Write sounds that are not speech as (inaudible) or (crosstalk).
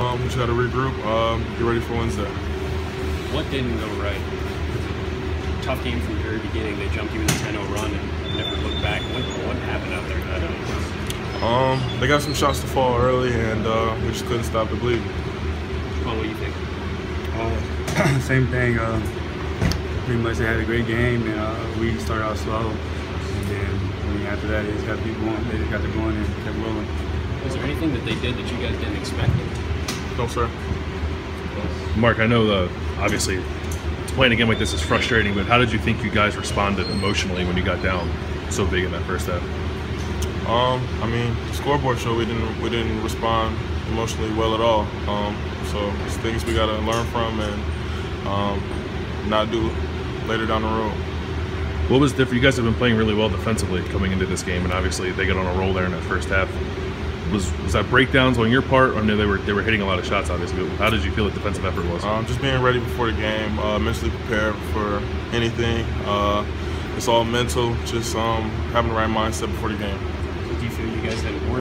Um, we just got to regroup, um, get ready for Wednesday. What didn't go right? Tough game from the very beginning. They jumped you in the 10-0 run and never looked back. What, what happened out there? I don't know. Um, they got some shots to fall early, and uh, we just couldn't stop the bleeding. Paul, what do you think? Uh, (clears throat) same thing. Uh, pretty much they had a great game, and uh, we started out slow. And then I mean, after that, they just got to keep going. They just got to go in and kept rolling. Was there anything that they did that you guys didn't expect? No, sir. Marc, I know the obviously playing a game like this is frustrating, but how did you think you guys responded emotionally when you got down so big in that first half? Um, I mean, the scoreboard show we didn't we didn't respond emotionally well at all. Um, so it's things we got to learn from and um, not do later down the road. What was different? You guys have been playing really well defensively coming into this game, and obviously they got on a roll there in that first half. Was was that breakdowns on your part? I know they were they were hitting a lot of shots, obviously. How did you feel the defensive effort was? Um, just being ready before the game, uh, mentally prepared for anything. Uh, it's all mental, just um, having the right mindset before the game. Do you feel you guys had work?